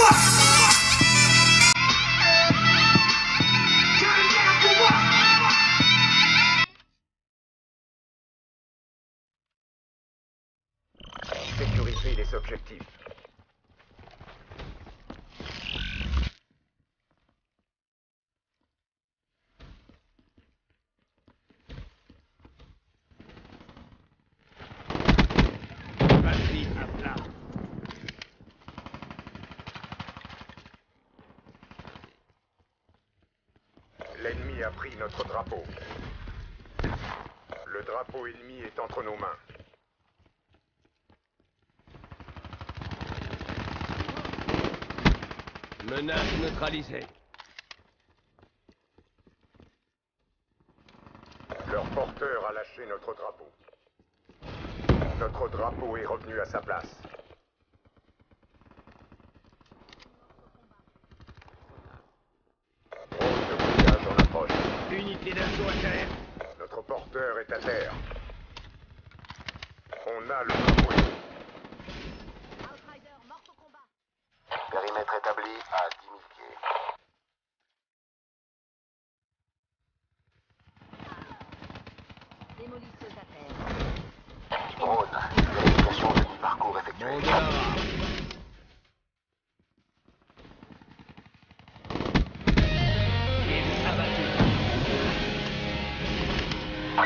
one. L'ennemi a pris notre drapeau. Le drapeau ennemi est entre nos mains. Menace neutralisée. Leur porteur a lâché notre drapeau. Notre drapeau est revenu à sa place. Drone de brouillage en approche. Unité d'assaut à terre. Notre porteur est à terre. On a le. Outrider, mort au combat. Périmètre établi à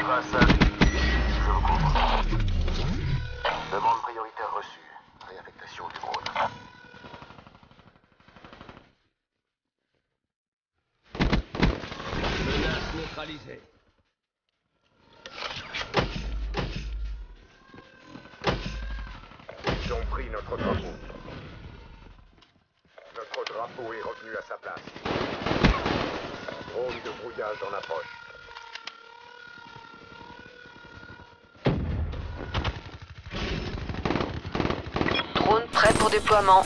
Je vous couvre. Demande prioritaire reçue. Réaffectation du drone. Menace neutralisée. Ils ont pris notre drapeau. Notre drapeau est revenu à sa place. Drone de brouillage en approche. Drone prêt pour déploiement.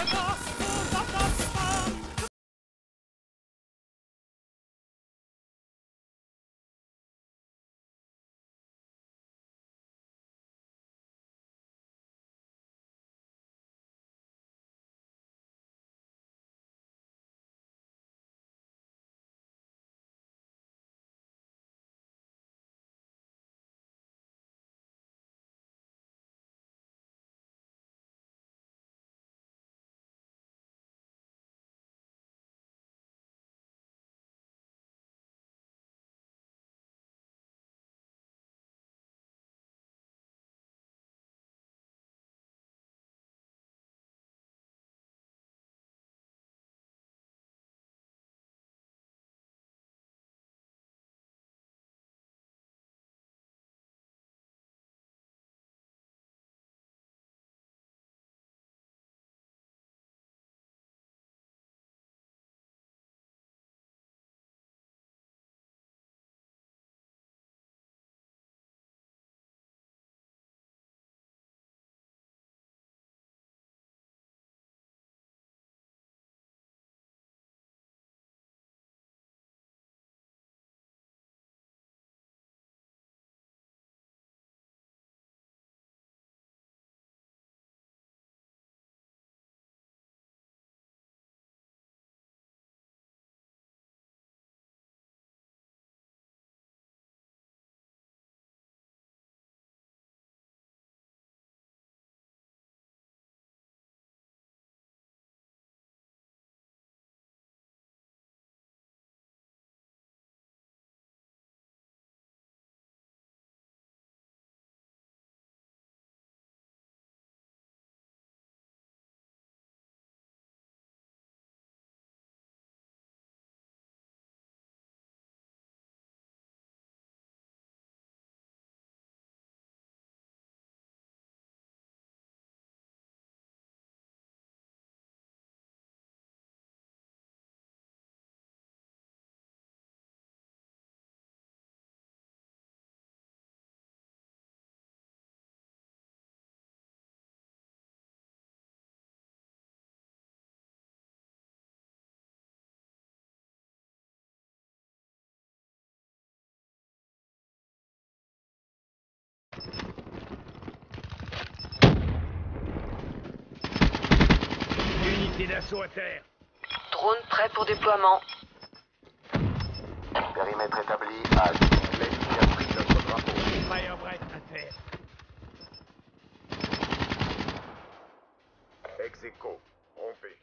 D'assaut à terre. Drone prêt pour déploiement. Périmètre établi à L'ennemi a pris notre drapeau. Firebreak à terre. Ex aequo. Rompez.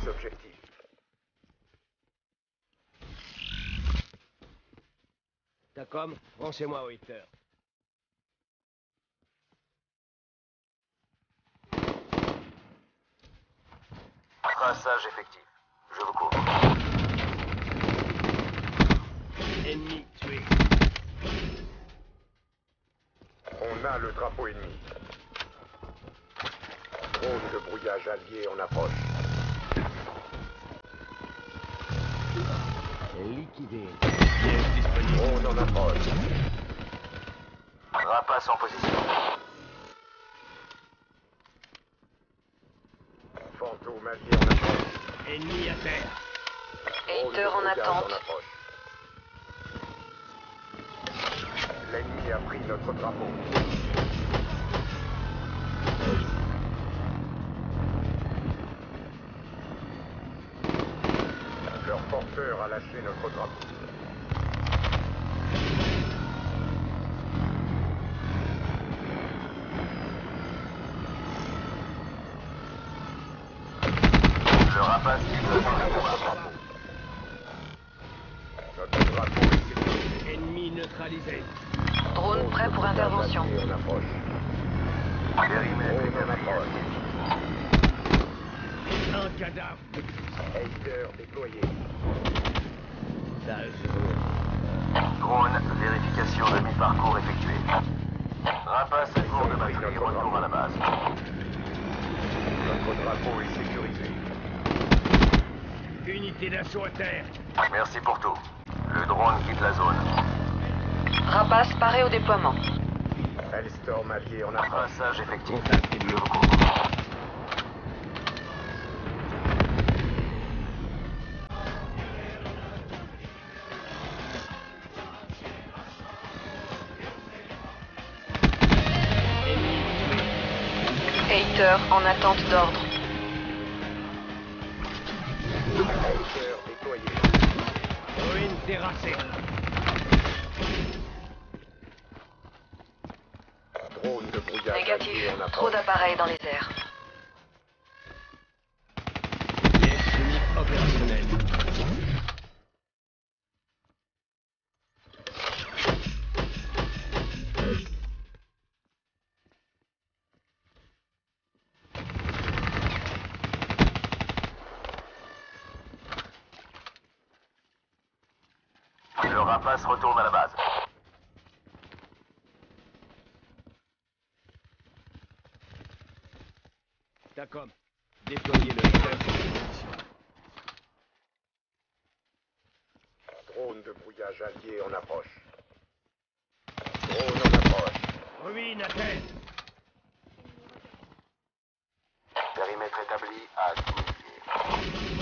Les objectifs. Tacom, branchez-moi au hitter. traçage effectif. Je vous couvre. Ennemi tué. On a le drapeau ennemi. Drone de brouillage allié en approche. Liquidé. Piège disponible. Drone en approche. Rapace en position. Fantôme allié en approche. Ennemi à terre. Hater en attente. L'ennemi a pris notre drapeau. Leur lâché notre drapeau. Le rapace combat. Notre drapeau est sécurisé. Ennemi neutralisé. Drone prêt pour intervention. En approche. Périmètre en approche. Un cadavre. Hater déployé. Drone, vérification de mi-parcours effectuée. Rapace, cours de batterie, retour à la base. Notre drapeau est sécurisé. Unité d'assaut à terre. Merci pour tout. Le drone quitte la zone. Rapace paré au déploiement. Hellstorm allié en approche. Traçage effectif. Contact en attente d'ordre. Hater déployé. Ruine terrassée. Drone de brouillage Négatif. Trop d'appareils dans les airs. Le rapace retourne à la base. Tacom, déployez le. Drone de brouillage allié en approche. Drone en approche. Ruine à terre. Périmètre établi à 10 pieds.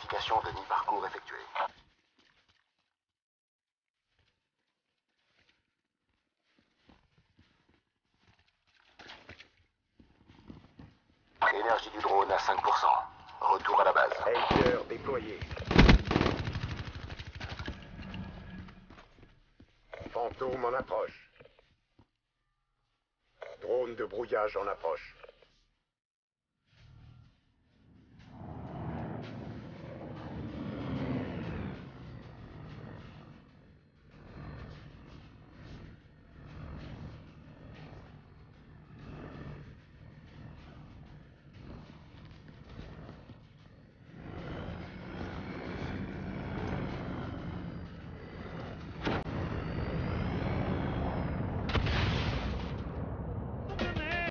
Vérification de mi-parcours effectuée. Énergie du drone à 5%. Retour à la base. Hater déployé. Fantôme en approche. Drone de brouillage en approche.